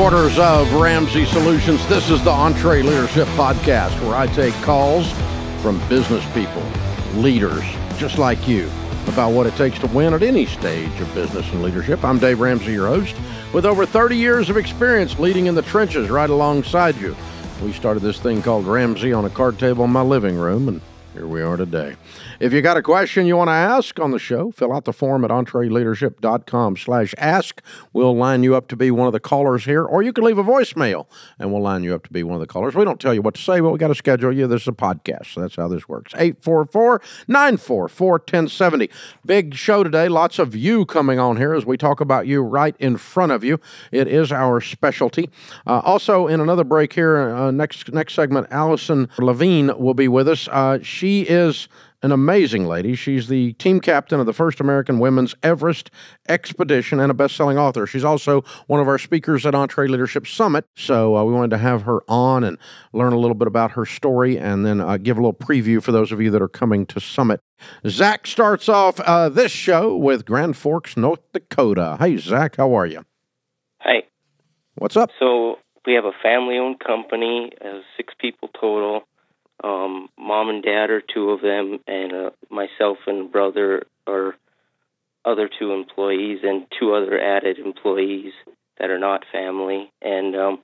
headquarters of Ramsey Solutions. This is the EntreLeadership Podcast, where I take calls from business people, leaders just like you, about what it takes to win at any stage of business and leadership. I'm Dave Ramsey, your host, with over 30 years of experience leading in the trenches right alongside you. We started this thing called Ramsey on a card table in my living room, and here we are today. If you got a question you want to ask on the show, fill out the form at entreleadership.com slash ask. We'll line you up to be one of the callers here, or you can leave a voicemail and we'll line you up to be one of the callers. We don't tell you what to say, but we got to schedule you. This is a podcast, so that's how this works. 844-944-1070. Big show today. Lots of you coming on here as we talk about you right in front of you. It is our specialty. Uh, also, in another break here, uh, next next segment, Alison Levine will be with us. Uh, she is an amazing lady. She's the team captain of the first American Women's Everest Expedition and a best selling author. She's also one of our speakers at EntreLeadership Summit. So uh, we wanted to have her on and learn a little bit about her story and then uh, give a little preview for those of you that are coming to Summit. Zach starts off uh, this show with Grand Forks, North Dakota. Hey, Zach, how are you? Hi. What's up? So we have a family owned company, uh, six people total. Um, mom and dad are two of them, and uh, myself and brother are other two employees, and two other added employees that are not family. And um,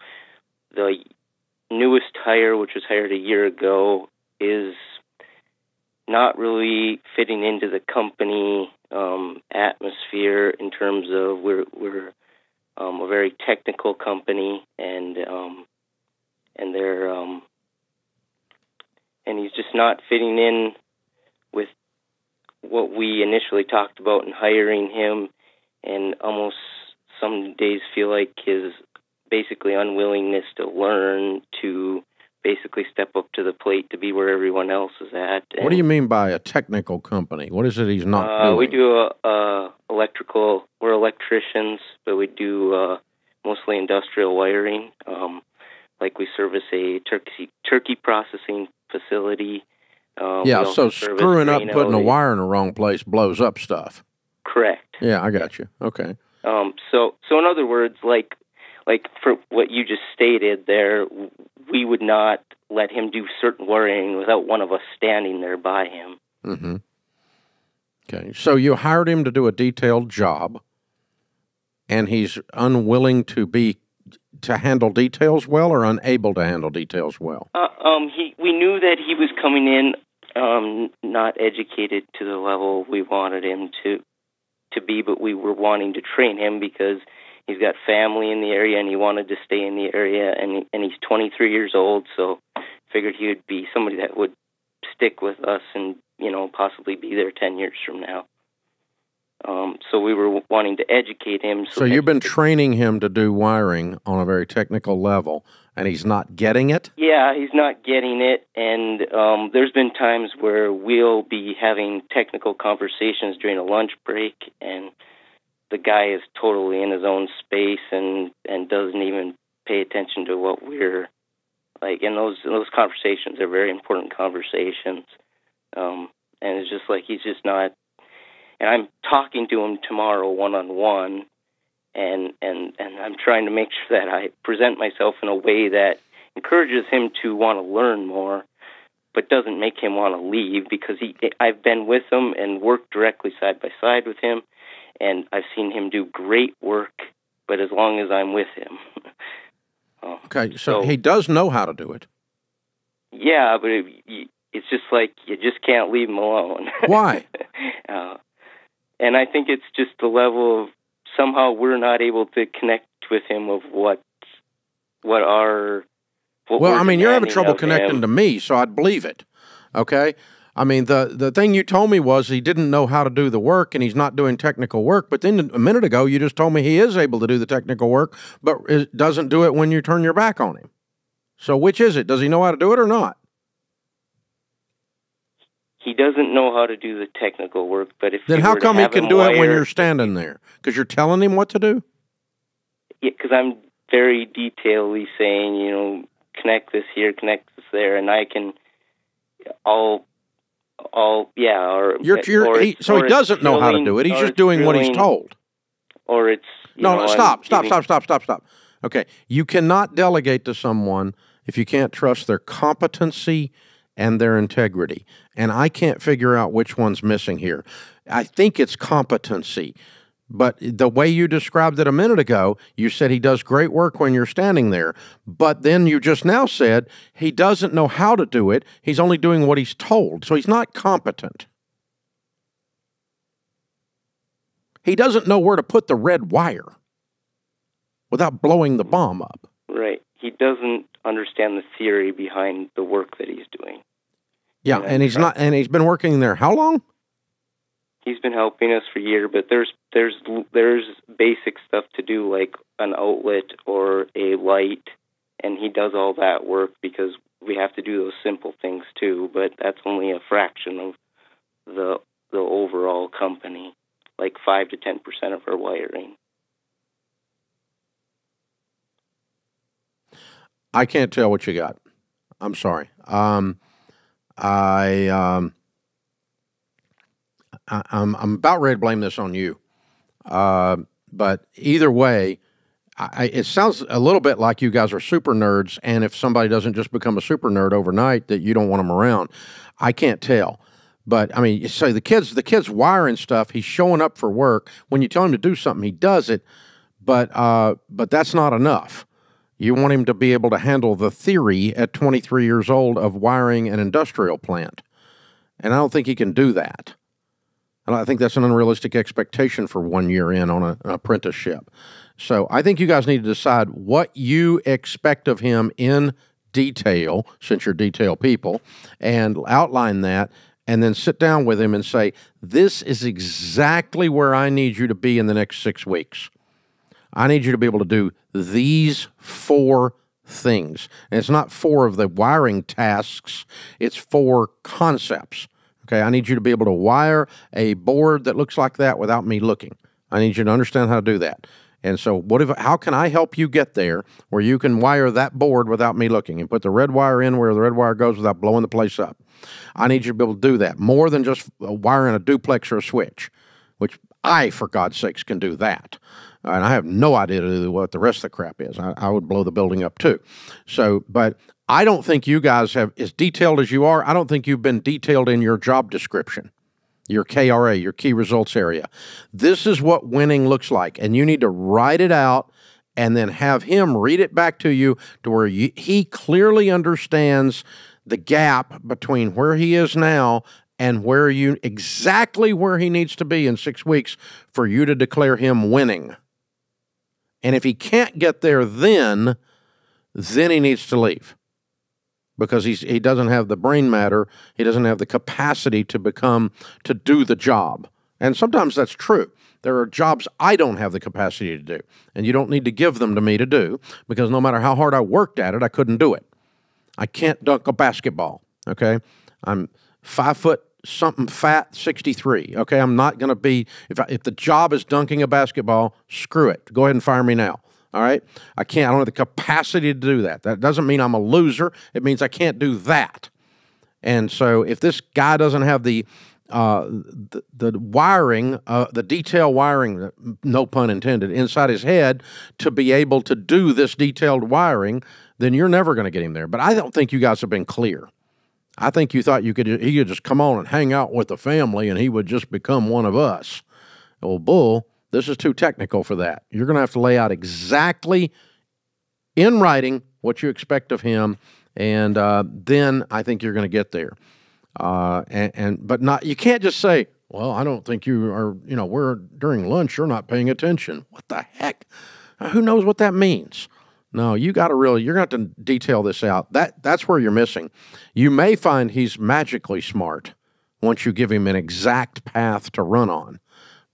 the newest hire, which was hired a year ago, is not really fitting into the company um, atmosphere in terms of we're we're um, a very technical company, and um, and they're um, and he's just not fitting in with what we initially talked about in hiring him, and almost some days feel like his basically unwillingness to learn to basically step up to the plate to be where everyone else is at. what do you mean by a technical company? What is it he's not uh, doing? We do uh, uh, electrical. We're electricians, but we do uh, mostly industrial wiring. Um, like we service a turkey turkey processing facility. Um, yeah, so screwing up putting a wire in the wrong place blows up stuff. Correct. Yeah, I got you. Okay. Um, so, so in other words, like, like for what you just stated there, we would not let him do certain wiring without one of us standing there by him. Mm-hmm. Okay. So you hired him to do a detailed job, and he's unwilling to be to handle details well, or unable to handle details well. Uh, um, he, we knew that he was coming in um, not educated to the level we wanted him to to be, but we were wanting to train him because he's got family in the area and he wanted to stay in the area, and and he's 23 years old, so figured he would be somebody that would stick with us and you know possibly be there 10 years from now. Um, so we were wanting to educate him. So that you've been training him to do wiring on a very technical level, and he's not getting it. Yeah, he's not getting it, and um, there's been times where we'll be having technical conversations during a lunch break, and the guy is totally in his own space and and doesn't even pay attention to what we're like. And those those conversations are very important conversations, um, and it's just like he's just not. And I'm talking to him tomorrow one on one, and and and I'm trying to make sure that I present myself in a way that encourages him to want to learn more, but doesn't make him want to leave because he I've been with him and worked directly side by side with him, and I've seen him do great work. But as long as I'm with him, um, Okay, so, So- he does know how to do it. yeah, but it, it's just like you just can't leave him alone. Why? uh, and I think it's just the level of somehow we're not able to connect with him of what what our what well, I mean, you're having trouble connecting him. to me, so I'd believe it. Okay. I mean, the, the thing you told me was he didn't know how to do the work and he's not doing technical work. But then a minute ago, you just told me he is able to do the technical work, but doesn't do it when you turn your back on him. So which is it? Does he know how to do it or not? He doesn't know how to do the technical work, but if Then how come he can do it when you're standing there? Because you're telling him what to do? Yeah, because I'm very detailedly saying, you know, connect this here, connect this there, and I can, all, all, yeah, or You're, you're, or he, so he doesn't know how to do it. He's just doing what he's told. or it's No, know, I'm stop, stop, giving- stop, stop, stop, stop. Okay. You cannot delegate to someone if you can't trust their competency and their integrity. And I can't figure out which one's missing here. I think it's competency. But the way you described it a minute ago, you said he does great work when you're standing there. But then you just now said he doesn't know how to do it. He's only doing what he's told. So he's not competent. He doesn't know where to put the red wire without blowing the bomb up. Right. He doesn't understand the theory behind the work that he's doing. Yeah, and he's not and he's been working there how long? he's been helping us for a year, but there's there's there's basic stuff to do like an outlet or a light, and he does all that work because we have to do those simple things too. But that's only a fraction of the the overall company, like five to ten percent of our wiring. I can't tell what you got. I'm sorry. Um, I um, I, am I'm, I'm about ready to blame this on you. Uh, but either way, I, it sounds a little bit like you guys are super nerds, and if somebody doesn't just become a super nerd overnight, that you don't want them around. I can't tell, but I mean, you say the kids, the kids wiring stuff. He's showing up for work. When you tell him to do something, he does it, but uh, but that's not enough. You want him to be able to handle the theory at 23 years old of wiring an industrial plant, and I don't think he can do that. And I think that's an unrealistic expectation for one year in on a, an apprenticeship. So I think you guys need to decide what you expect of him in detail, since you're detail people, and outline that, and then sit down with him and say, This is exactly where I need you to be in the next six weeks. I need you to be able to do these four things. And it's not four of the wiring tasks, it's four concepts. Okay, I need you to be able to wire a board that looks like that without me looking. I need you to understand how to do that. And so, what if? How can I help you get there where you can wire that board without me looking and put the red wire in where the red wire goes without blowing the place up? I need you to be able to do that more than just wiring a duplex or a switch, which I, for God's sakes, can do that. And I have no idea what the rest of the crap is. I, I would blow the building up too. So, but I don't think you guys have, as detailed as you are, I don't think you've been detailed in your job description, your KRA, your key results area. This is what winning looks like. And you need to write it out and then have him read it back to you to where you, he clearly understands the gap between where he is now and where you exactly where he needs to be in six weeks for you to declare him winning. And if he can't get there then, then he needs to leave because he's he doesn't have the brain matter, he doesn't have the capacity to become to do the job. And sometimes that's true. There are jobs I don't have the capacity to do, and you don't need to give them to me to do because no matter how hard I worked at it, I couldn't do it. I can't dunk a basketball. Okay, I'm five foot something fat, 63. Okay, I'm not going to be if I, if the job is dunking a basketball, screw it. Go ahead and fire me now. All right. I can't, I don't have the capacity to do that. That doesn't mean I'm a loser. It means I can't do that. And so if this guy doesn't have the, uh, the, the wiring, uh, the detail wiring, no pun intended, inside his head to be able to do this detailed wiring, then you're never going to get him there. But I don't think you guys have been clear. I think you thought you could he could just come on and hang out with the family and he would just become one of us. Well, bull. This is too technical for that. You're going to have to lay out exactly in writing what you expect of him, and uh, then I think you're going to get there. Uh, and, and but not you can't just say, "Well, I don't think you are." You know, we're during lunch. You're not paying attention. What the heck? Who knows what that means? No, you got to really. You're going to have to detail this out. That that's where you're missing. You may find he's magically smart once you give him an exact path to run on.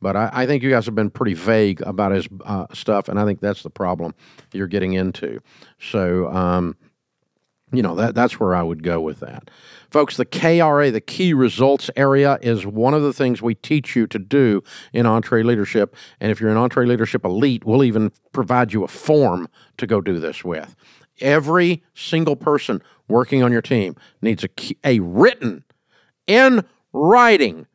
But I, I, think you guys have been pretty vague about his uh, stuff, and I think that's the problem you're getting into. So, um, you know, that, that's where I would go with that. Folks, the KRA, the key results area, is one of the things we teach you to do in EntreLeadership, And if you're an EntreLeadership elite, we'll even provide you a form to go do this with. Every single person working on your team needs a, key, a written, in writing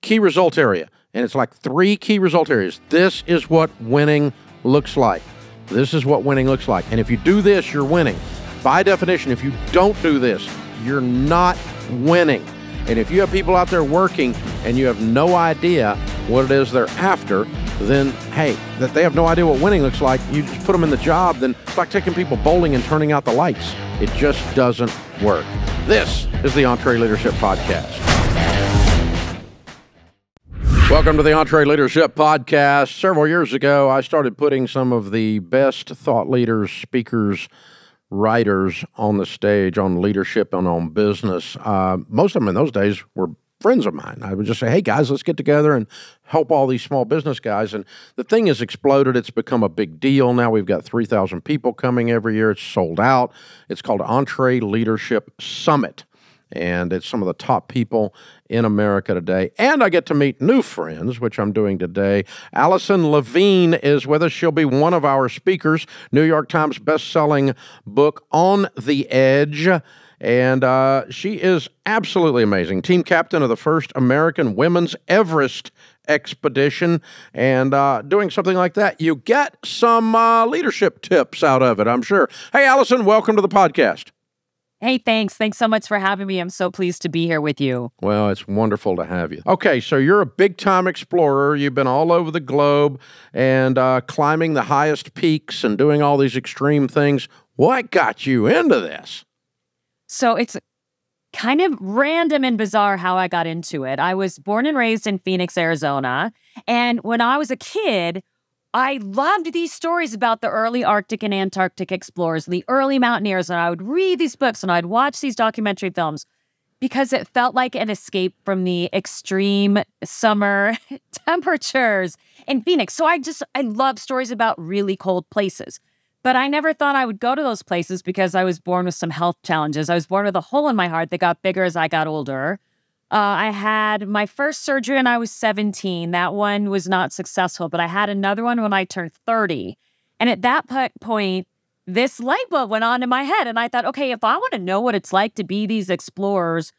key result area and it's like three key result areas. This is what winning looks like. This is what winning looks like. And if you do this, you're winning. By definition, if you don't do this, you're not winning. And if you have people out there working and you have no idea what it is they're after, then hey, that they have no idea what winning looks like, you just put them in the job, then it's like taking people bowling and turning out the lights. It just doesn't work. This is the EntreLeadership Podcast. Welcome to the EntreLeadership Podcast. Several years ago, I started putting some of the best thought leaders, speakers, writers on the stage on leadership and on business. Uh, most of them in those days were friends of mine. I would just say, hey guys, let's get together and help all these small business guys. And the thing has exploded. It's become a big deal. Now we've got 3,000 people coming every year. It's sold out. It's called EntreLeadership Summit and it's some of the top people in America today. And I get to meet new friends, which I'm doing today. Alison Levine is with us. She'll be one of our speakers. New York Times best-selling book On the Edge. And uh, she is absolutely amazing. Team captain of the first American women's Everest expedition. And uh, doing something like that, you get some uh, leadership tips out of it, I'm sure. Hey, Alison, welcome to the podcast. Hey, thanks. Thanks so much for having me. I'm so pleased to be here with you. Well, it's wonderful to have you. Okay, so you're a big time explorer. You've been all over the globe and uh, climbing the highest peaks and doing all these extreme things. What got you into this? So it's kind of random and bizarre how I got into it. I was born and raised in Phoenix, Arizona. And when I was a kid, I loved these stories about the early Arctic and Antarctic explorers, the early mountaineers, and I would read these books and I'd watch these documentary films because it felt like an escape from the extreme summer temperatures in Phoenix. So I just, I love stories about really cold places. But I never thought I would go to those places because I was born with some health challenges. I was born with a hole in my heart that got bigger as I got older. Uh, I had my first surgery when I was 17. That one was not successful, but I had another one when I turned 30. And at that point, this light bulb went on in my head. And I thought, okay, if I want to know what it's like to be these explorers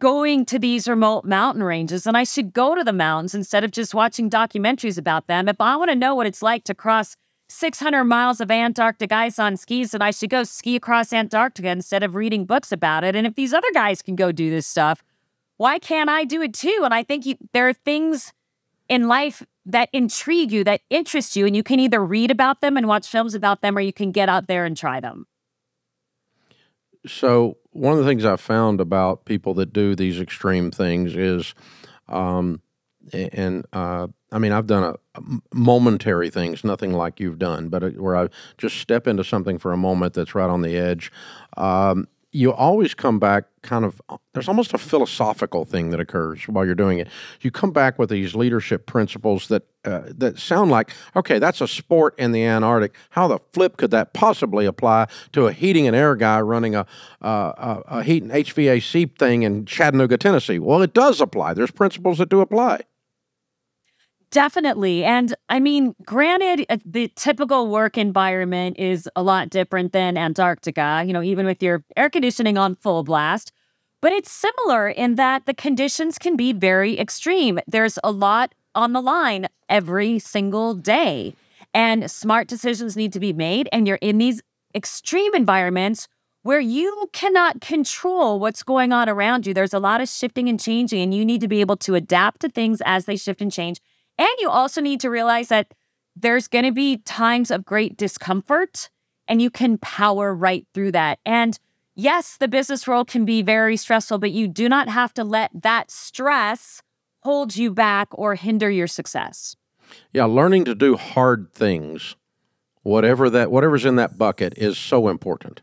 going to these remote mountain ranges, then I should go to the mountains instead of just watching documentaries about them. If I want to know what it's like to cross 600 miles of Antarctic ice on skis, then I should go ski across Antarctica instead of reading books about it. And if these other guys can go do this stuff, why can't I do it too? And I think you, there are things in life that intrigue you, that interest you, and you can either read about them and watch films about them, or you can get out there and try them. So, one of the things I've found about people that do these extreme things is, um, and uh, I mean, I've done a, a, momentary things, nothing like you've done, but where I just step into something for a moment that's right on the edge. Um, you always come back kind of there's almost a philosophical thing that occurs while you're doing it. You come back with these leadership principles that uh, that sound like okay, that's a sport in the Antarctic. How the flip could that possibly apply to a heating and air guy running a a, a heat and HVAC thing in Chattanooga, Tennessee? Well, it does apply. There's principles that do apply. Definitely. And I mean, granted, uh, the typical work environment is a lot different than Antarctica, you know, even with your air conditioning on full blast. But it's similar in that the conditions can be very extreme. There's a lot on the line every single day, and smart decisions need to be made. And you're in these extreme environments where you cannot control what's going on around you. There's a lot of shifting and changing, and you need to be able to adapt to things as they shift and change and you also need to realize that there's going to be times of great discomfort and you can power right through that. And yes, the business world can be very stressful, but you do not have to let that stress hold you back or hinder your success. Yeah, learning to do hard things, whatever that whatever's in that bucket is so important.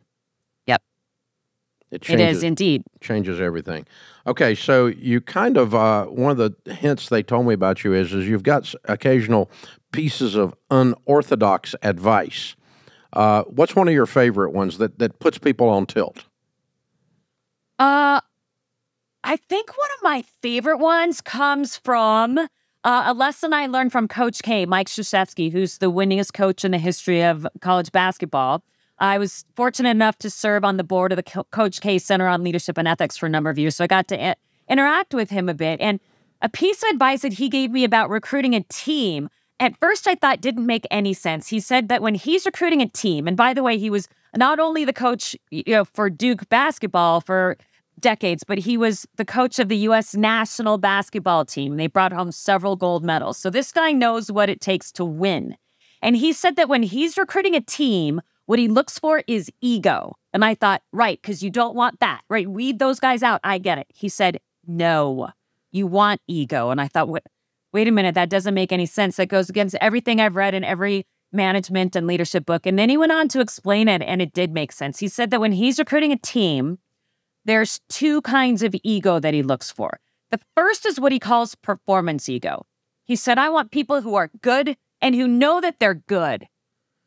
It, changes, it is indeed. Changes everything. Okay, so you kind of uh, one of the hints they told me about you is is you've got occasional pieces of unorthodox advice. Uh, what's one of your favorite ones that that puts people on tilt? Uh, I think one of my favorite ones comes from uh, a lesson I learned from Coach K, Mike Krzyzewski, who's the winningest coach in the history of college basketball. I was fortunate enough to serve on the board of the Co- Coach K Center on Leadership and Ethics for a number of years. So I got to interact with him a bit. And a piece of advice that he gave me about recruiting a team at first I thought didn't make any sense. He said that when he's recruiting a team, and by the way, he was not only the coach, you know, for Duke basketball for decades, but he was the coach of the U.S. national basketball team. They brought home several gold medals. So this guy knows what it takes to win. And he said that when he's recruiting a team, what he looks for is ego. And I thought, right, because you don't want that, right? Weed those guys out. I get it. He said, no, you want ego. And I thought? Wait a minute, that doesn't make any sense. That goes against everything I've read in every management and leadership book. And then he went on to explain it, and it did make sense. He said that when he's recruiting a team, there's two kinds of ego that he looks for. The first is what he calls performance ego. He said, I want people who are good and who know that they're good.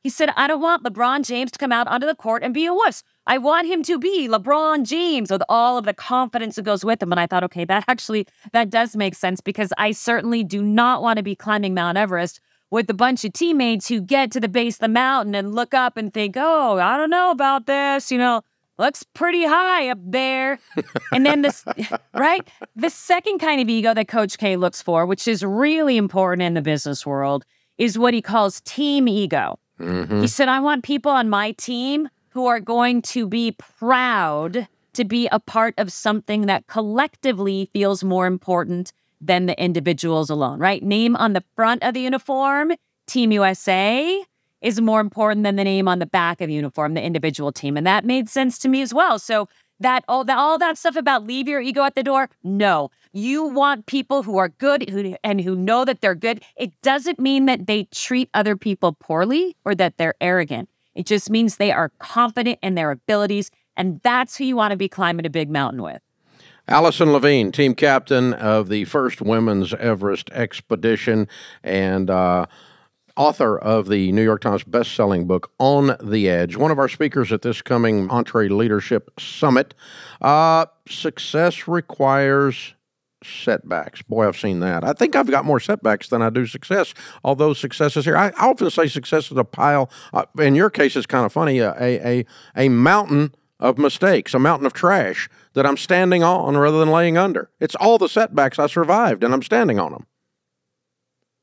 He said, I don't want LeBron James to come out onto the court and be a wuss. I want him to be LeBron James with all of the confidence that goes with him. And I thought, okay, that actually that does make sense because I certainly do not want to be climbing Mount Everest with a bunch of teammates who get to the base of the mountain and look up and think, oh, I don't know about this, you know, looks pretty high up there. and then this, right? The second kind of ego that Coach K looks for, which is really important in the business world, is what he calls team ego. Mm-hmm. He said, I want people on my team who are going to be proud to be a part of something that collectively feels more important than the individuals alone, right? Name on the front of the uniform, Team USA, is more important than the name on the back of the uniform, the individual team. And that made sense to me as well. So that all that all that stuff about leave your ego at the door, no. You want people who are good who, and who know that they're good. It doesn't mean that they treat other people poorly or that they're arrogant. It just means they are confident in their abilities, and that's who you want to be climbing a big mountain with. Alison Levine, team captain of the first women's Everest expedition, and uh, author of the New York Times best-selling book On the Edge. One of our speakers at this coming EntreLeadership Summit. Uh, success requires setbacks. Boy, I've seen that. I think I've got more setbacks than I do success. Although success is here, I, I often say success is a pile. Uh, in your case, it's kind of funny. Uh, a a a mountain of mistakes, a mountain of trash that I'm standing on rather than laying under. It's all the setbacks I survived, and I'm standing on them.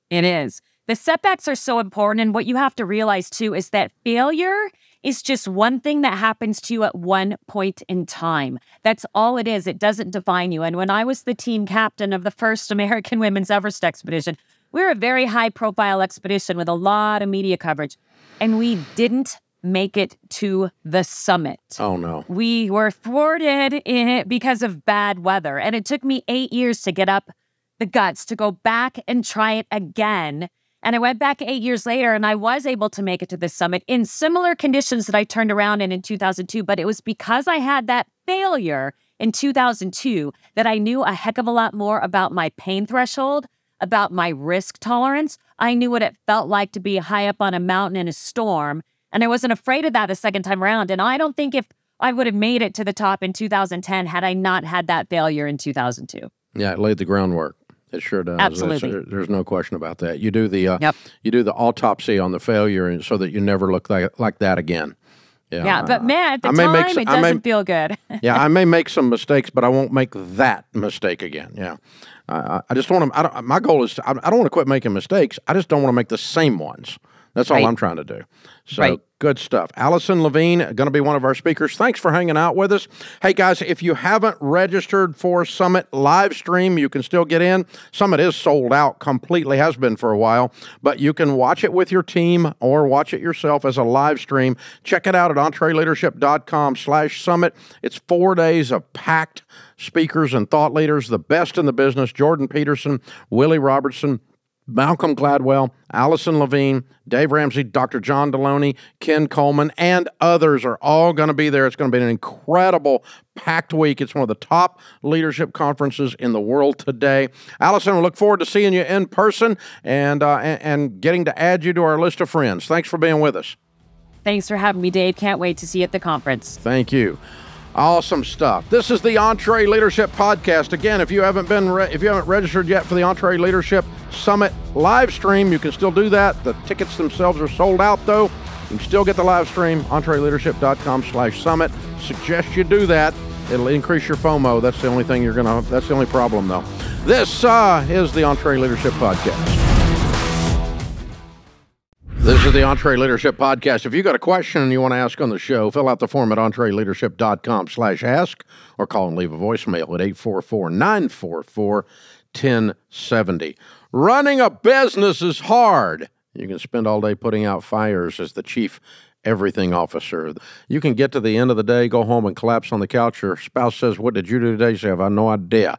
It is. The setbacks are so important. And what you have to realize too is that failure is just one thing that happens to you at one point in time. That's all it is. It doesn't define you. And when I was the team captain of the first American Women's Everest expedition, we were a very high profile expedition with a lot of media coverage. And we didn't make it to the summit. Oh, no. We were thwarted in it because of bad weather. And it took me eight years to get up the guts to go back and try it again and I went back eight years later and I was able to make it to the summit in similar conditions that I turned around in in 2002. But it was because I had that failure in 2002 that I knew a heck of a lot more about my pain threshold, about my risk tolerance. I knew what it felt like to be high up on a mountain in a storm. And I wasn't afraid of that the second time around. And I don't think if I would have made it to the top in 2010 had I not had that failure in 2002. Yeah, it laid the groundwork. It sure does. Absolutely. there's no question about that. You do the uh, yep. you do the autopsy on the failure, and so that you never look like like that again. Yeah, yeah but man, at the I time, it doesn't may, feel good. yeah, I may make some mistakes, but I won't make that mistake again. Yeah, uh, I just want to. I don't, my goal is to, I, I don't want to quit making mistakes. I just don't want to make the same ones. That's all right. I'm trying to do. So right. good stuff. Alison Levine, going to be one of our speakers. Thanks for hanging out with us. Hey, guys, if you haven't registered for Summit live stream, you can still get in. Summit is sold out completely, has been for a while, but you can watch it with your team or watch it yourself as a live stream. Check it out at entreleadership.com slash summit. It's four days of packed speakers and thought leaders, the best in the business, Jordan Peterson, Willie Robertson, Malcolm Gladwell, Alison Levine, Dave Ramsey, Dr. John Delony, Ken Coleman, and others are all going to be there. It's going to be an incredible packed week. It's one of the top leadership conferences in the world today. Alison, we look forward to seeing you in person and, uh, and, and getting to add you to our list of friends. Thanks for being with us. Thanks for having me, Dave. Can't wait to see you at the conference. Thank you. Awesome stuff. This is the EntreLeadership Podcast. Again, if you haven't been re- if you haven't registered yet for the EntreLeadership Summit live stream, you can still do that. The tickets themselves are sold out though. You can still get the live stream, entreleadership.com slash summit. Suggest you do that. It'll increase your FOMO. That's the only thing you're gonna that's the only problem though. This uh, is the EntreLeadership Podcast. This is the EntreLeadership Podcast. If you got a question you want to ask on the show, fill out the form at entreleadership.com slash ask or call and leave a voicemail at 844-944-1070. Running a business is hard. You can spend all day putting out fires as the chief everything officer. You can get to the end of the day, go home and collapse on the couch. Your spouse says, what did you do today? You say, I have no idea.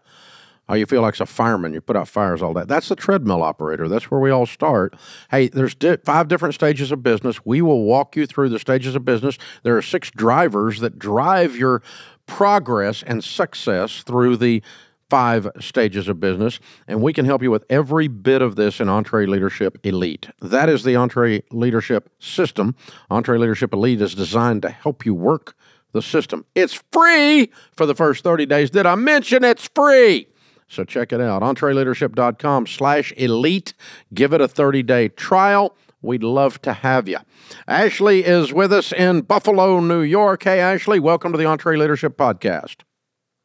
How you feel like it's a fireman. You put out fires all that. That's the treadmill operator. That's where we all start. Hey, there's di- five different stages of business. We will walk you through the stages of business. There are six drivers that drive your progress and success through the five stages of business, and we can help you with every bit of this in EntreLeadership Elite. That is the EntreLeadership system. EntreLeadership Elite is designed to help you work the system. It's free for the first 30 days. Did I mention it's free? So check it out. EntreLeadership.com slash elite. Give it a 30-day trial. We'd love to have you. Ashley is with us in Buffalo, New York. Hey, Ashley, welcome to the EntreLeadership Podcast.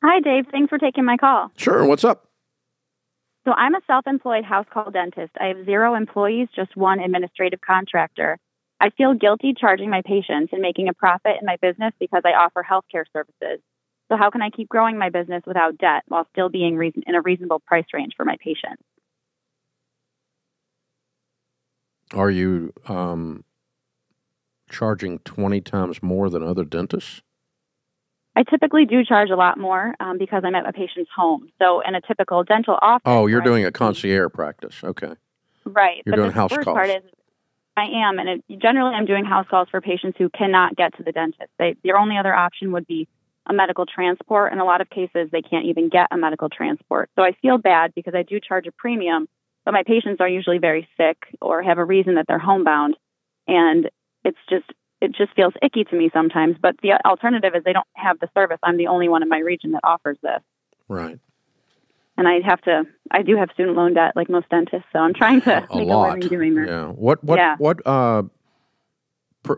Hi, Dave. Thanks for taking my call. Sure. What's up? So, I'm a self employed house call dentist. I have zero employees, just one administrative contractor. I feel guilty charging my patients and making a profit in my business because I offer healthcare services. So, how can I keep growing my business without debt while still being reason- in a reasonable price range for my patients? Are you um, charging 20 times more than other dentists? I typically do charge a lot more um, because I'm at my patient's home. So, in a typical dental office. Oh, you're doing a concierge practice. Okay. Right. You're but doing the house calls. part is I am, and it, generally I'm doing house calls for patients who cannot get to the dentist. They, their only other option would be a medical transport. In a lot of cases, they can't even get a medical transport. So I feel bad because I do charge a premium, but my patients are usually very sick or have a reason that they're homebound, and it's just it just feels icky to me sometimes. But the alternative is they don't have the service. I'm the only one in my region that offers this Right. and I have to. I do have student loan debt, like most dentists, so I'm trying to a make lot. a living doing that. Yeah. What what Yeah. what uh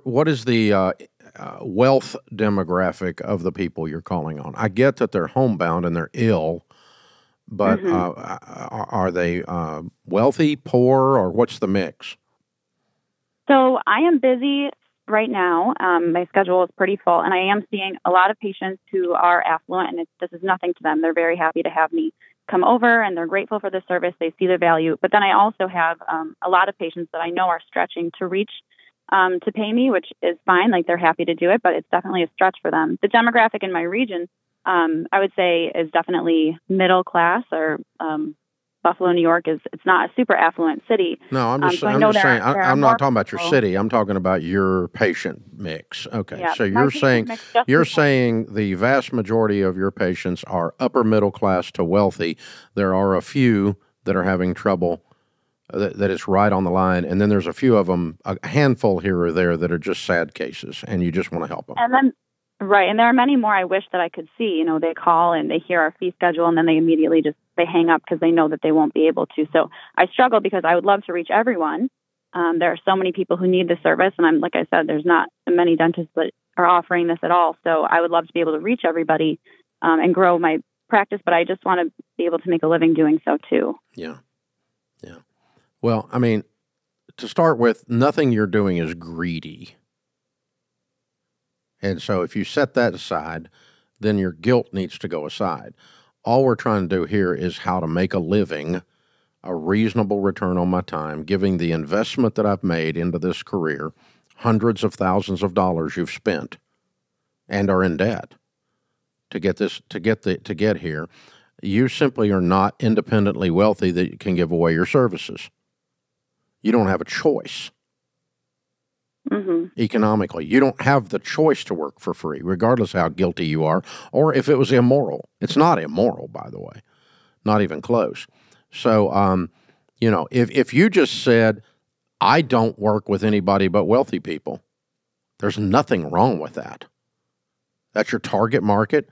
what is the uh, uh, wealth demographic of the people you're calling on? I get that they're homebound and they're ill, but Mhm. uh, are, are they uh, wealthy, poor, or what's the mix? So I am busy right now. Um, my schedule is pretty full, and I am seeing a lot of patients who are affluent, and it's, this is nothing to them. They're very happy to have me come over, and they're grateful for the service. They see the value. But then I also have um, a lot of patients that I know are stretching to reach um, to pay me, which is fine. Like they're happy to do it, but it's definitely a stretch for them. The demographic in my region, um, I would say, is definitely middle class or um, Buffalo, New York is it's not a super affluent city. No, I'm Um, just so I I'm just saying are- I, there are I'm not talking about your city. I'm talking about your patient mix. Okay, Yeah, so you're saying You're saying the vast majority of your patients are upper middle class to wealthy. There are a few that are having trouble that, that it's right on the line, and then there's a few of them, a handful here or there that are just sad cases, and you just want to help them. And then, right, and there are many more I wish that I could see. You know, they call and they hear our fee schedule, and then they immediately just they hang up because they know that they won't be able to. So I struggle because I would love to reach everyone. Um, there are so many people who need the service, and I'm like I said, there's not many dentists that are offering this at all. So I would love to be able to reach everybody um, and grow my practice, but I just want to be able to make a living doing so too. Yeah, yeah. Well, I mean, to start with, nothing you're doing is greedy. And so if you set that aside, then your guilt needs to go aside. All we're trying to do here is how to make a living, a reasonable return on my time, giving the investment that I've made into this career, hundreds of thousands of dollars you've spent and are in debt to get this to get the to get here. You simply are not independently wealthy that you can give away your services. You don't have a choice hmm economically. You don't have the choice to work for free, regardless how guilty you are, or if it was immoral. It's not immoral, by the way, not even close. So, um, you know, if if you just said, "I don't work with anybody but wealthy people," there's nothing wrong with that. That's your target market.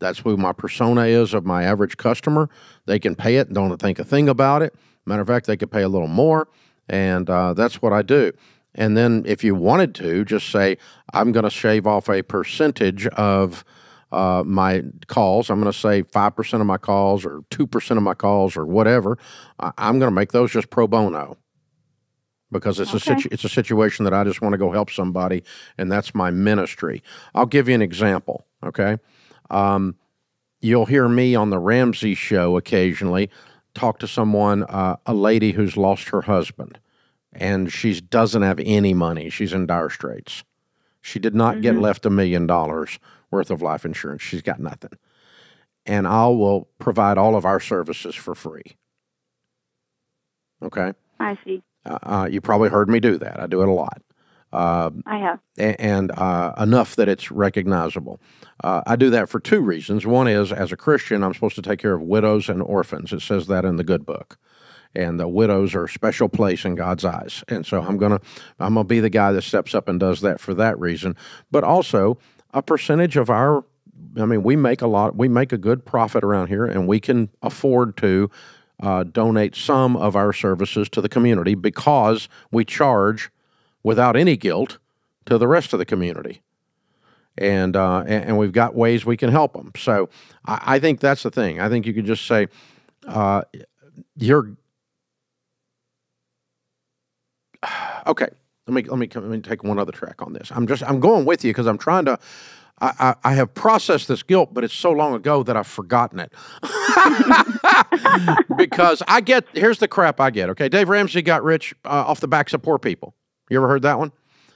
That's who my persona is of my average customer. They can pay it and don't think a thing about it. Matter of fact, they could pay a little more, and uh, that's what I do. And then if you wanted to, just say, I'm going to shave off a percentage of uh, my calls. I'm going to say 5% of my calls or 2% of my calls or whatever. I- I'm going to make those just pro bono because it's a situ- it's a situation that I just want to go help somebody, and that's my ministry. I'll give you an example. Okay, um, you'll hear me on the Ramsey show occasionally talk to someone, uh, a lady who's lost her husband, and she doesn't have any money. She's in dire straits. She did not get Mhm. left a million dollars worth of life insurance. She's got nothing. And I will provide all of our services for free. Okay. I see. Uh, uh, you probably heard me do that. I do it a lot. Uh, I have. and uh, enough that it's recognizable. Uh, I do that for two reasons. One is, as a Christian, I'm supposed to take care of widows and orphans. It says that in the good book. And the widows are a special place in God's eyes. And so I'm gonna I'm gonna be the guy that steps up and does that for that reason. But also a percentage of our I mean, we make a lot we make a good profit around here and we can afford to uh, donate some of our services to the community because we charge without any guilt to the rest of the community. And, uh, and, and we've got ways we can help them. So I, I think that's the thing. I think you could just say, uh, you're okay. Let me let me let me take one other track on this. I'm just I'm going with you because I'm trying to. I, I, I have processed this guilt, but it's so long ago that I've forgotten it. because I get here's the crap I get. Okay, Dave Ramsey got rich uh, off the backs of poor people. You ever heard that one?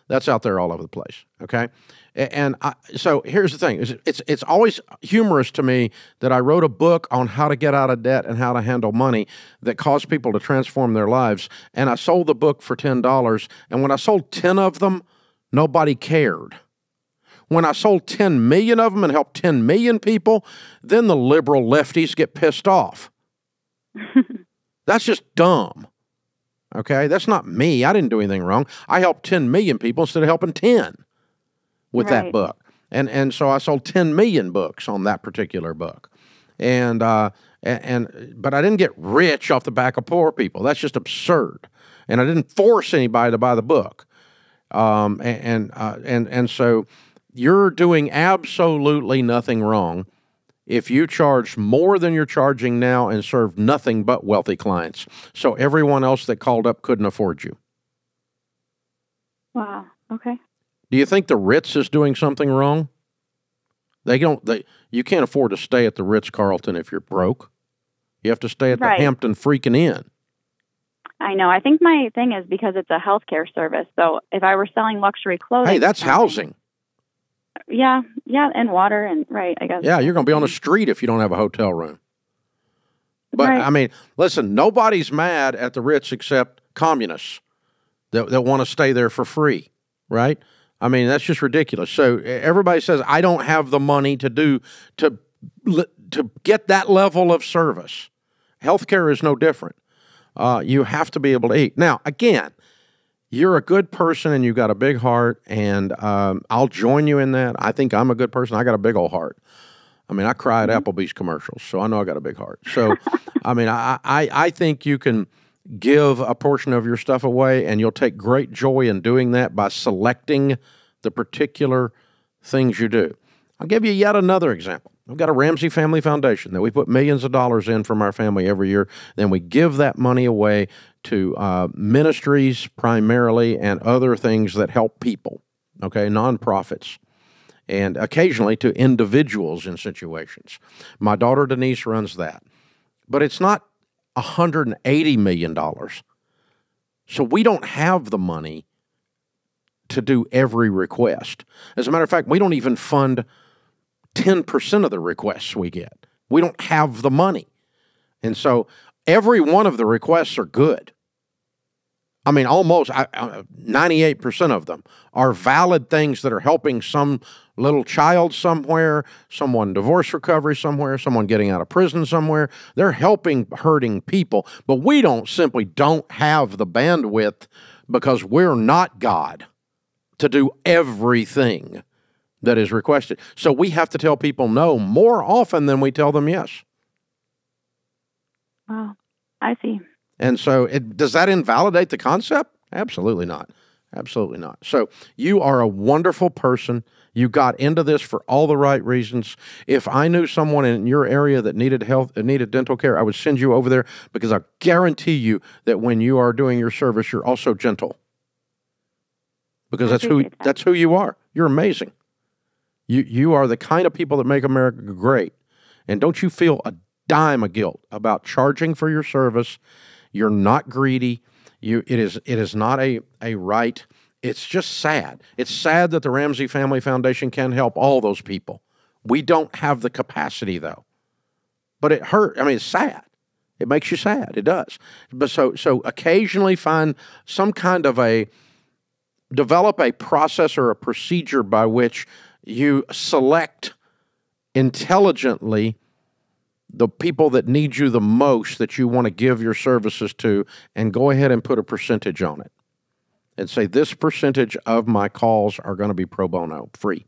That's out there all over the place. Okay, and I, so here's the thing: is it's it's always humorous to me that I wrote a book on how to get out of debt and how to handle money that caused people to transform their lives, and I sold the book for ten dollars. And when I sold ten of them, nobody cared. When I sold 10 million of them and helped 10 million people, then the liberal lefties get pissed off. That's just dumb. Okay, that's not me. I didn't do anything wrong. I helped 10 million people instead of helping 10 with that book. And and so I sold 10 million books on that particular book. And uh and, and but I didn't get rich off the back of poor people. That's just absurd. And I didn't force anybody to buy the book. Um and and uh, and, and so you're doing absolutely nothing wrong if you charge more than you're charging now and serve nothing but wealthy clients. So everyone else that called up couldn't afford you. Wow. Okay. Do you think the Ritz is doing something wrong? They don't they you can't afford to stay at the Ritz Carlton if you're broke. You have to stay at Right. the Hampton freaking Inn. I know. I think my thing is because it's a healthcare service. So if I were selling luxury clothing, Hey, that's housing. Yeah, yeah, and water and right. I guess. Yeah, you're going to be on the mm. street if you don't have a hotel room. But Right. I mean, listen, nobody's mad at the Ritz except communists that, that want to stay there for free, right? I mean, that's just ridiculous. So everybody says, I don't have the money to do, to, to get that level of service. Healthcare is no different. Uh, you have to be able to eat. Now, again, you're a good person and you've got a big heart, and um, I'll join you in that. I think I'm a good person. I got a big old heart. I mean, I cry at Applebee's commercials, so I know I got a big heart. So, I mean, I, I I think you can give a portion of your stuff away, and you'll take great joy in doing that by selecting the particular things you do. I'll give you yet another example. I've got a Ramsey Family Foundation that we put millions of dollars in from our family every year. Then we give that money away to uh, ministries primarily and other things that help people, okay, nonprofits, and occasionally to individuals in situations. My daughter Denise runs that, but it's not $180 million. So we don't have the money to do every request. As a matter of fact, we don't even fund 10% of the requests we get. We don't have the money. And so every one of the requests are good. I mean, almost I- I- 98% of them are valid things that are helping some little child somewhere, someone divorce recovery somewhere, someone getting out of prison somewhere. They're helping hurting people, but we don't simply don't have the bandwidth because we're not God to do everything that is requested. So we have to tell people no more often than we tell them yes. Wow. I see. And so, it, does that invalidate the concept? Absolutely not. Absolutely not. So you are a wonderful person. You got into this for all the right reasons. If I knew someone in your area that needed health, uh, needed dental care, I would send you over there because I guarantee you that when you are doing your service, you're also gentle. Because that's who that. that's who you are. You're amazing. You you are the kind of people that make America great. And don't you feel a dime of guilt about charging for your service. You're not greedy. You it is it is not a a right it's just sad. It's sad that the Ramsey Family Foundation can help all those people. We don't have the capacity though. But it hurt. I mean, it's sad. It makes you sad. It does. But so so occasionally find some kind of a develop a process or a procedure by which you select intelligently the people that need you the most that you want to give your services to and go ahead and put a percentage on it and say this percentage of my calls are going to be pro bono, free.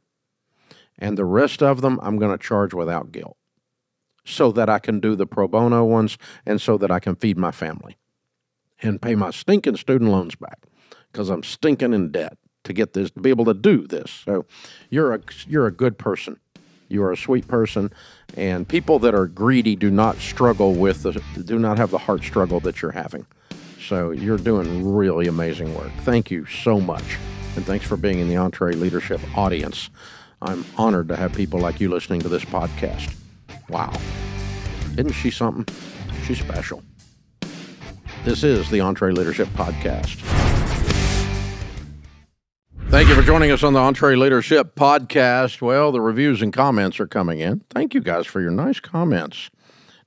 And the rest of them I'm going to charge without guilt so that I can do the pro bono ones and so that I can feed my family and pay my stinking student loans back because I'm stinking in debt to get this to be able to do this. So you're a you're a good person. You are a sweet person, and people that are greedy do not struggle with the do not have the heart struggle that you're having. So you're doing really amazing work. Thank you so much. And thanks for being in the EntreLeadership audience. I'm honored to have people like you listening to this podcast. Wow. Isn't she something? She's special. This is the EntreLeadership Podcast. Thank you for joining us on the EntreLeadership Podcast. Well, the reviews and comments are coming in. Thank you guys for your nice comments.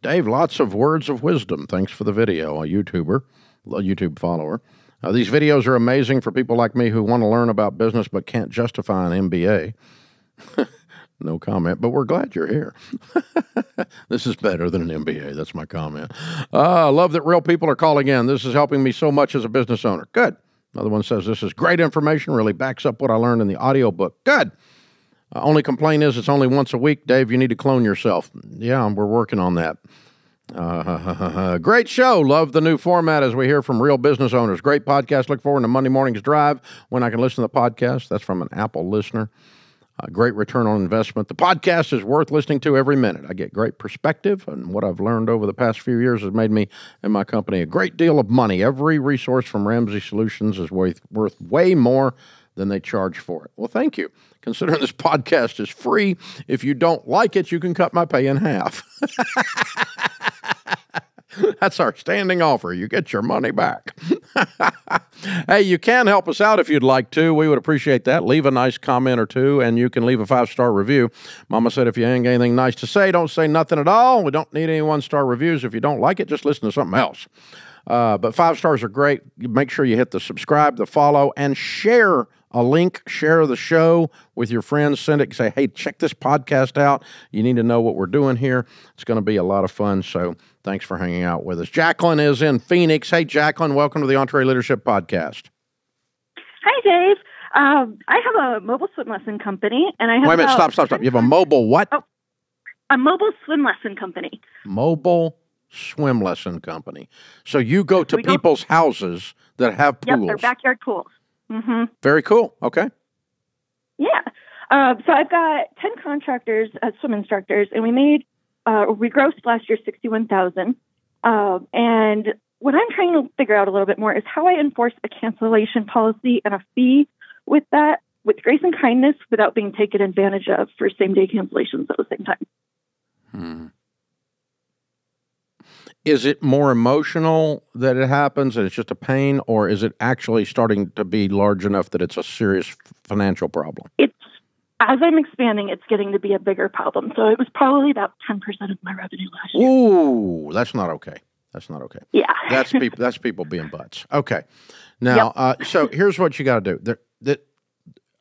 Dave, lots of words of wisdom. Thanks for the video, a YouTuber a YouTube follower. Uh, these videos are amazing for people like me who want to learn about business but can't justify an MBA. no comment, but we're glad you're here. this is better than an MBA. That's my comment. Uh, I love that real people are calling in. This is helping me so much as a business owner. Good. Another one says this is great information, really backs up what I learned in the audiobook. Good. Uh, only complaint is it's only once a week. Dave, you need to clone yourself. Yeah, we're working on that. Uh, great show. Love the new format as we hear from real business owners. Great podcast. Look forward to Monday morning's drive when I can listen to the podcast. That's from an Apple listener. Great return on investment. The podcast is worth listening to every minute. I get great perspective, and what I've learned over the past few years has made me and my company a great deal of money. Every resource from Ramsey Solutions is worth, worth way more than they charge for it. Well, thank you. Considering this podcast is free, if you don't like it, you can cut my pay in half. That's our standing offer. You get your money back. hey, you can help us out if you'd like to. We would appreciate that. Leave a nice comment or two, and you can leave a five star review. Mama said if you ain't got anything nice to say, don't say nothing at all. We don't need any one star reviews. If you don't like it, just listen to something else. Uh, but five stars are great. Make sure you hit the subscribe, the follow, and share a link, share the show with your friends, send it, say, hey, check this podcast out. You need to know what we're doing here. It's going to be a lot of fun. So thanks for hanging out with us. Jacqueline is in Phoenix. Hey, Jacqueline, welcome to the EntreLeadership Podcast. Hi, Dave. Um, I have a mobile swim lesson company, and I have. Wait a minute, stop, stop, stop. You have a mobile what? Oh, a mobile swim lesson company. Mobile swim lesson company. So you go to people's go, houses that have pools. Yep, their backyard pools. Mm-hmm. Very cool. Okay. Yeah. Uh, so I've got ten contractors as swim instructors, and we made uh, we grossed last year sixty one thousand. Uh, and what I'm trying to figure out a little bit more is how I enforce a cancellation policy and a fee with that, with grace and kindness, without being taken advantage of for same day cancellations at the same time. Hmm. Is it more emotional that it happens and it's just a pain, or is it actually starting to be large enough that it's a serious financial problem? It's as I'm expanding, it's getting to be a bigger problem. So it was probably about ten percent of my revenue last year. Ooh, that's not okay. That's not okay. Yeah, that's people. That's people being butts. Okay, now, yep. uh, so here's what you got to do. That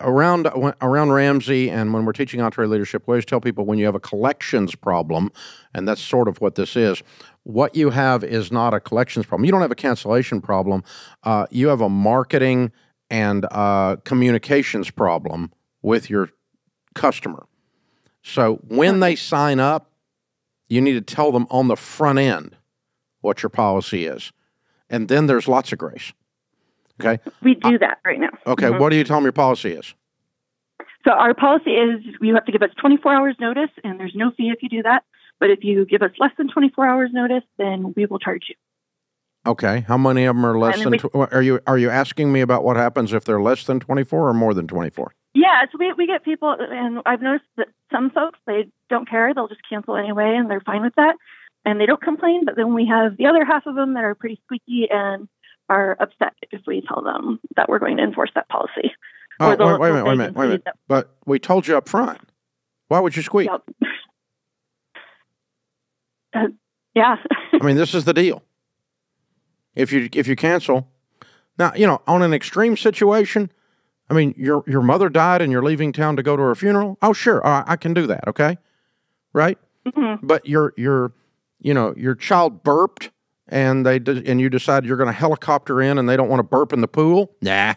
around around Ramsey and when we're teaching EntreLeadership, we always tell people when you have a collections problem, and that's sort of what this is. What you have is not a collections problem. You don't have a cancellation problem. Uh, you have a marketing and uh, communications problem with your customer. So when they sign up, you need to tell them on the front end what your policy is, and then there's lots of grace Okay. We do that right now. Okay. Mhm. What do you tell them your policy is? So our policy is you have to give us 24 hours notice, and there's no fee if you do that. But if you give us less than 24 hours notice, then we will charge you. Okay. How many of them are less than? we- Tw- are you are you asking me about what happens if they're less than twenty four or more than twenty four? Yeah, so we, we get people, and I've noticed that some folks, they don't care. They'll just cancel anyway, and they're fine with that. And they don't complain. But then we have the other half of them that are pretty squeaky and are upset if we tell them that we're going to enforce that policy. Oh, wait, wait a minute, wait a minute, wait a minute. But we told you up front. Why would you squeak? Yep. Uh, yeah. I mean, this is the deal. If you if you cancel, now you know on an extreme situation. I mean, your your mother died and you're leaving town to go to her funeral. Oh, sure, I, I can do that. Okay, right? Mhm. But your your you know your child burped and they de- and you decide you're going to helicopter in and they don't want to burp in the pool. Nah,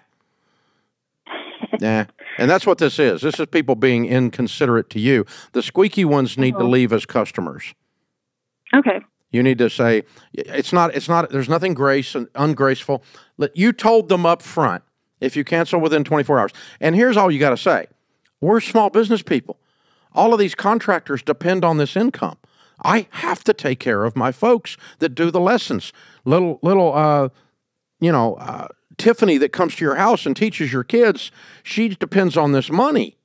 nah. And that's what this is. This is people being inconsiderate to you. The squeaky ones need to Uh-huh. leave as customers. Okay. You need to say it's not. It's not. There's nothing grace and ungraceful. You told them up front if you cancel within 24 hours. And here's all you got to say: We're small business people. All of these contractors depend on this income. I have to take care of my folks that do the lessons. Little little uh, you know uh, Tiffany that comes to your house and teaches your kids. She depends on this money.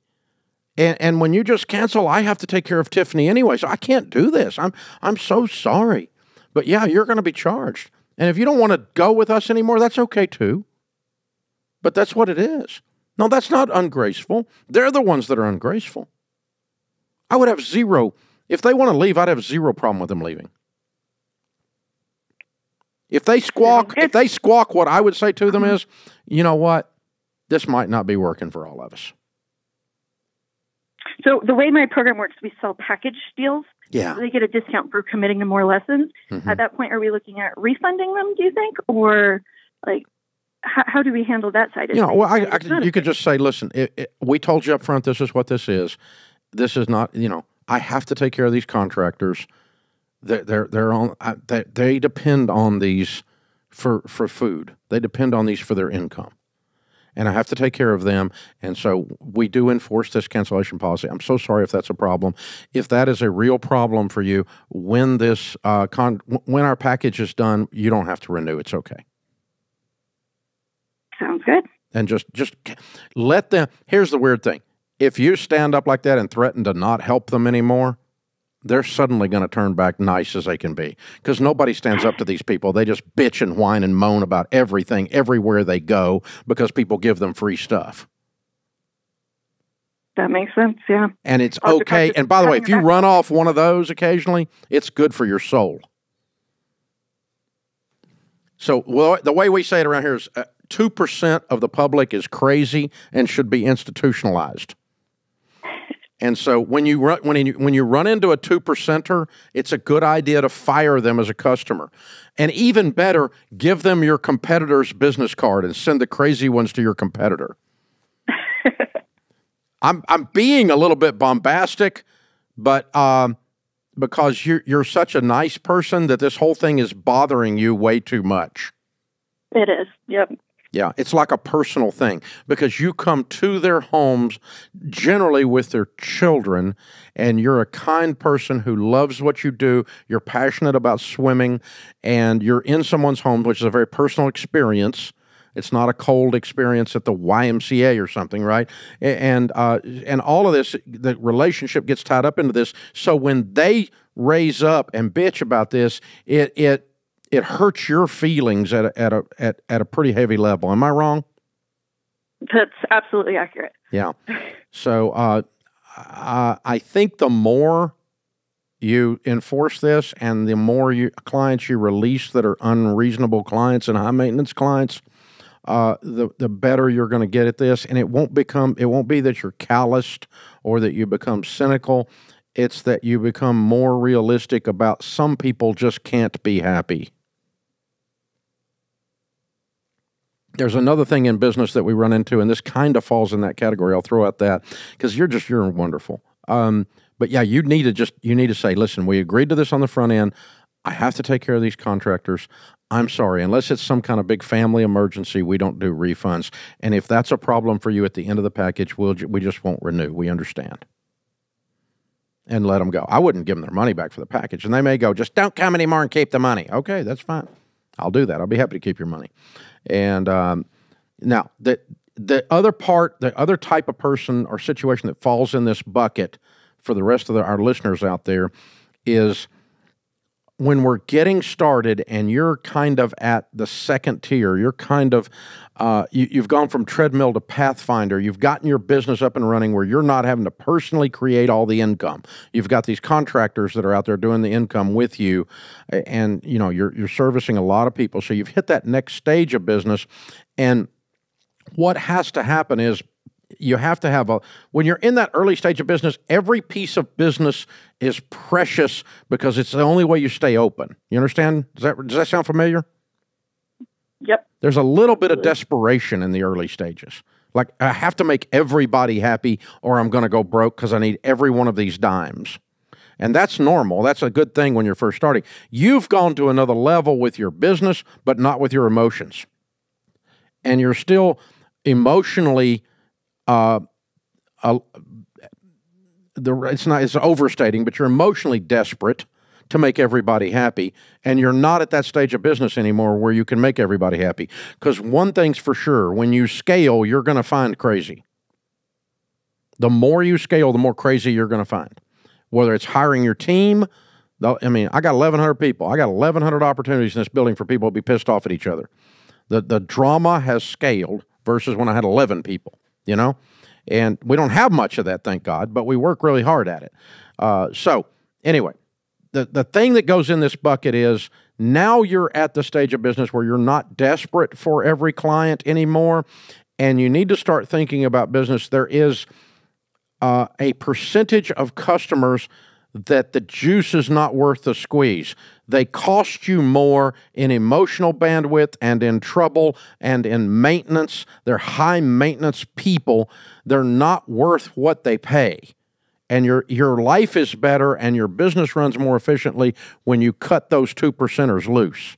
And, and when you just cancel, I have to take care of Tiffany anyway. So I can't do this. I'm I'm so sorry. But yeah, you're going to be charged. And if you don't want to go with us anymore, that's okay too. But that's what it is. No, that's not ungraceful. They're the ones that are ungraceful. I would have zero. If they want to leave, I'd have zero problem with them leaving. If they squawk, if they squawk, what I would say to them is, you know what? This might not be working for all of us. So the way my program works, we sell package deals. Yeah. They get a discount for committing to more lessons. Mhm. At that point, are we looking at refunding them? Do you think, or like, how, how do we handle that side? of You know, well, I, I could, you could just say, listen, it, it, we told you up front this is what this is. This is not, you know, I have to take care of these contractors. They're they're, they're on. I, they, they depend on these for for food. They depend on these for their income, and I have to take care of them. And so we do enforce this cancellation policy. I'm so sorry if that's a problem. If that is a real problem for you, when this uh, con- when our package is done, you don't have to renew. It's okay. Sounds good. and just just let them here's the weird thing if you stand up like that and threaten to not help them anymore they're suddenly going to turn back nice as they can be because nobody stands up to these people they just bitch and whine and moan about everything everywhere they go because people give them free stuff That makes sense. Yeah. and it's because okay and by the way if you back- run off one of those occasionally it's good for your soul so well, the way we say it around here is uh, 2% of the public is crazy and should be institutionalized and so when you run when you, when you run into a two percenter, it's a good idea to fire them as a customer, and even better, give them your competitor's business card and send the crazy ones to your competitor. I'm I'm being a little bit bombastic, but um, because you're you're such a nice person that this whole thing is bothering you way too much. It is. Yep. Yeah, it's like a personal thing because you come to their homes generally with their children, and you're a kind person who loves what you do. You're passionate about swimming, and you're in someone's home, which is a very personal experience. It's not a cold experience at the YMCA or something, right? And uh, and all of this, the relationship gets tied up into this. So when they raise up and bitch about this, it it it hurts your feelings at a, at a at, at a pretty heavy level. Am I wrong? That's absolutely accurate. Yeah. So uh, uh, I think the more you enforce this, and the more you clients you release that are unreasonable clients and high maintenance clients, uh, the the better you're going to get at this. And it won't become it won't be that you're calloused or that you become cynical. It's that you become more realistic about some people just can't be happy. There's another thing in business that we run into, and this kind of falls in that category. I'll throw out that because you're just you're wonderful. Um, but yeah, you need to just you need to say, listen, we agreed to this on the front end. I have to take care of these contractors. I'm sorry, unless it's some kind of big family emergency, we don't do refunds. And if that's a problem for you at the end of the package, we'll, we just won't renew. We understand. And let them go. I wouldn't give them their money back for the package. And they may go, just don't come anymore and keep the money. Okay, that's fine. I'll do that. I'll be happy to keep your money. And um, now, the, the other part, the other type of person or situation that falls in this bucket for the rest of the, our listeners out there is – when we're getting started and you're kind of at the second tier, you're kind of, uh, you, you've gone from treadmill to Pathfinder, you've gotten your business up and running where you're not having to personally create all the income. You've got these contractors that are out there doing the income with you, and you know you're you're servicing a lot of people. So you've hit that next stage of business, and what has to happen is you have to have a when you're in that early stage of business every piece of business is precious because it's the only way you stay open. You understand? Does that does that sound familiar? Yep. There's a little bit of desperation in the early stages. Like i have to make everybody happy or i'm going to go broke because i need every one of these dimes. And that's normal. That's a good thing when you're first starting. You've gone to another level with your business but not with your emotions. And you're still emotionally uh, the it's not it's overstating, but you're emotionally desperate to make everybody happy, and you're not at that stage of business anymore where you can make everybody happy. Because one thing's for sure: when you scale, you're going to find crazy. The more you scale, the more crazy you're going to find. Whether it's hiring your team, I mean, I got 1,100 people. I got 1,100 opportunities in this building for people to be pissed off at each other. The the drama has scaled versus when I had 11 people you know? And we don't have much of that, thank God, but we work really hard at it. Uh, so, anyway, the, the thing that goes in this bucket is now you're at the stage of business where you're not desperate for every client anymore, and you need to start thinking about business. There is uh, a percentage of customers that the juice is not worth the squeeze. They cost you more in emotional bandwidth and in trouble and in maintenance. They're high maintenance people. They're not worth what they pay. And your, your life is better and your business runs more efficiently when you cut those two percenters loose.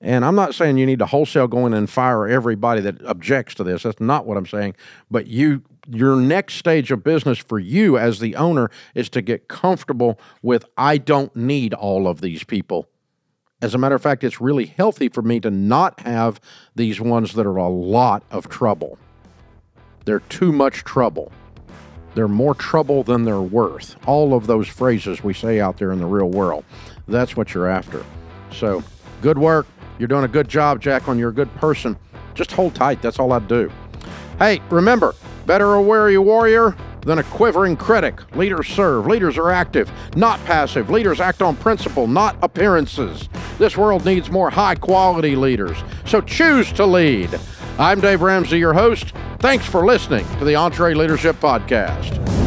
And I'm not saying you need to wholesale go in and fire everybody that objects to this. That's not what I'm saying. But you your next stage of business for you as the owner is to get comfortable with I don't need all of these people. As a matter of fact, it's really healthy for me to not have these ones that are a lot of trouble. They're too much trouble. They're more trouble than they're worth. All of those phrases we say out there in the real world. That's what you're after. So, good work. You're doing a good job, Jacqueline. You're a good person. Just hold tight. That's all I do. Hey, remember, better a wary warrior than a quivering critic. Leaders serve, leaders are active, not passive. Leaders act on principle, not appearances. This world needs more high quality leaders, so choose to lead. I'm Dave Ramsey, your host. Thanks for listening to the EntreLeadership Podcast.